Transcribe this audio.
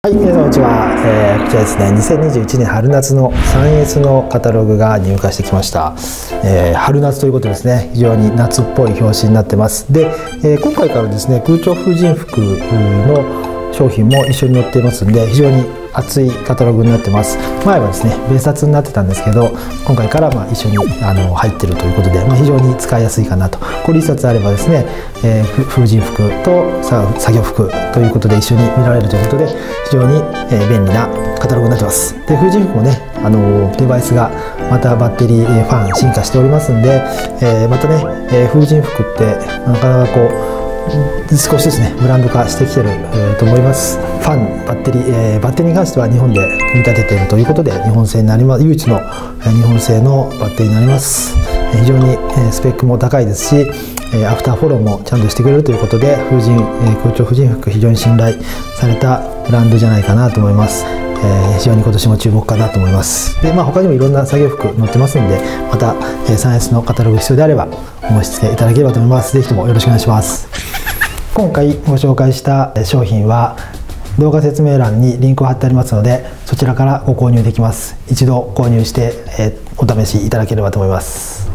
はい、皆さんこんにちは、えー、こちらですね。2021年春夏の 3S のカタログが入荷してきました、えー、春夏ということですね。非常に夏っぽい表紙になってます。で、えー、今回からですね空調婦人服の商品も一緒に載っていますんで非常に厚いカタログになってます。前はですね別冊になってたんですけど今回からまあ一緒にあの入ってるということで、まあ、非常に使いやすいかなと。これ1冊あればですね、えー、風神服と作業服ということで一緒に見られるということで非常に、え、便利なカタログになってます。で風神服もねあのデバイスがまたバッテリーファン進化しておりますんで、えー、またね、え風神服ってなかなかこう少しずつねブランド化してきてる、えー、と思います。ファンバッテリー、えー、バッテリーに関しては日本で組み立てているということで日本製になります。唯一の、日本製のバッテリーになります。非常に、え、スペックも高いですしえアフターフォローもちゃんとしてくれるということで風神、え空調婦人服非常に信頼されたブランドじゃないかなと思います、え非常に今年も注目かなと思います。で、まあ、他にもいろんな作業服載ってますんでまた、え 3S のカタログ必要であればお申し付けいただければと思います。ぜひともよろしくお願いします。今回ご紹介した商品は動画説明欄にリンクを貼ってありますのでそちらからご購入できます。一度購入して、お試しいただければと思います。